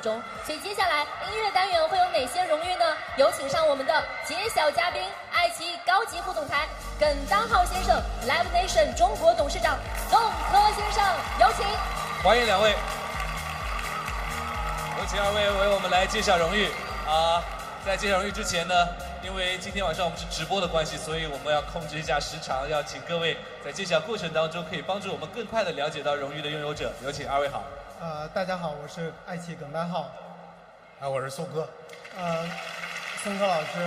中。所以接下来音乐单元会有哪些荣誉呢？有请上我们的揭晓嘉宾，爱奇艺高级副总裁耿当浩先生，Live Nation 中国董事长宋柯先生，有请。欢迎两位，有请二位为我们来揭晓荣誉啊！在揭晓荣誉之前呢，因为今天晚上我们是直播的关系，所以我们要控制一下时长，要请各位在揭晓过程当中可以帮助我们更快的了解到荣誉的拥有者。有请二位好。呃，大家好，我是爱奇艺耿丹浩。啊，我是宋哥。呃，宋哥老师，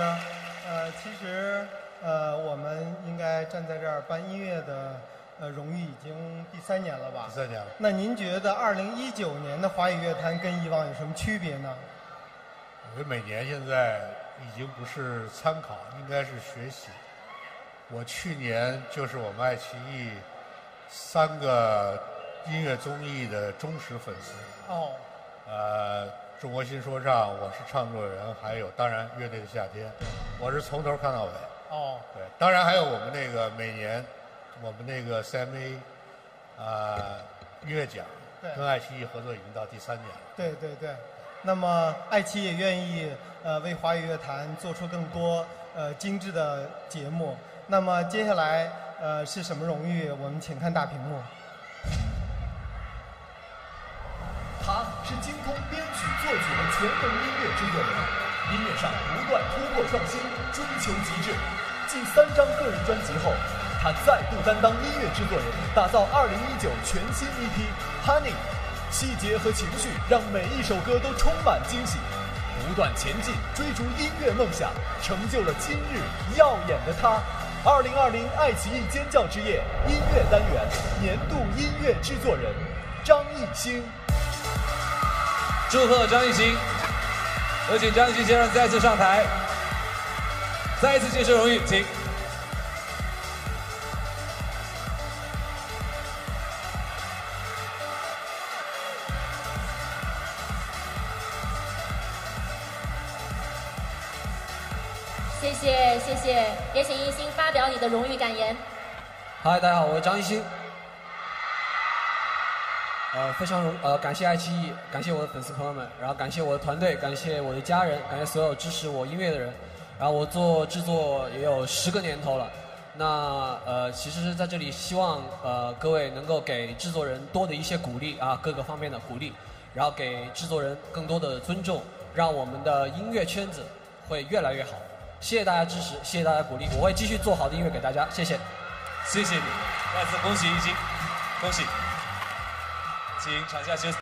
呃，其实呃，我们应该站在这儿办音乐的呃荣誉已经第三年了吧？第三年了。那您觉得二零一九年的华语乐坛跟以往有什么区别呢？我觉得每年现在已经不是参考，应该是学习。我去年就是我们爱奇艺三个音乐综艺的忠实粉丝。哦。呃，中国新说唱，我是唱作人，还有当然乐队的夏天，我是从头看到尾。哦。对，当然还有我们那个每年我们那个 CMA 呃音乐奖，跟爱奇艺合作已经到第三年了。对对对。那么，爱奇艺也愿意呃为华语乐坛做出更多呃精致的节目。那么接下来呃是什么荣誉？我们请看大屏幕。他是精通编曲作曲的全能音乐制作人，音乐上不断突破创新，追求极致。继三张个人专辑后，他再度担当音乐制作人，打造2019全新 EP《Honey》。细节和情绪让每一首歌都充满惊喜，不断前进，追逐音乐梦想，成就了今日耀眼的他。二零二零爱奇艺尖叫之夜音乐单元年度音乐制作人张艺兴。祝贺张艺兴，有请张艺兴先生再次上台，再一次接受荣誉，请。谢谢谢谢，也请一心发表你的荣誉感言。嗨，大家好，我是张艺兴。呃，非常荣呃，感谢爱奇艺，感谢我的粉丝朋友们，然后感谢我的团队，感谢我的家人，感谢所有支持我音乐的人。然后我做制作也有十个年头了。那呃，其实是在这里希望呃各位能够给制作人多的一些鼓励啊，各个方面的鼓励，然后给制作人更多的尊重，让我们的音乐圈子会越来越好。谢谢大家支持，谢谢大家鼓励，我会继续做好的音乐给大家，谢谢。谢谢你，再次恭喜一兴，恭喜，请场下休息。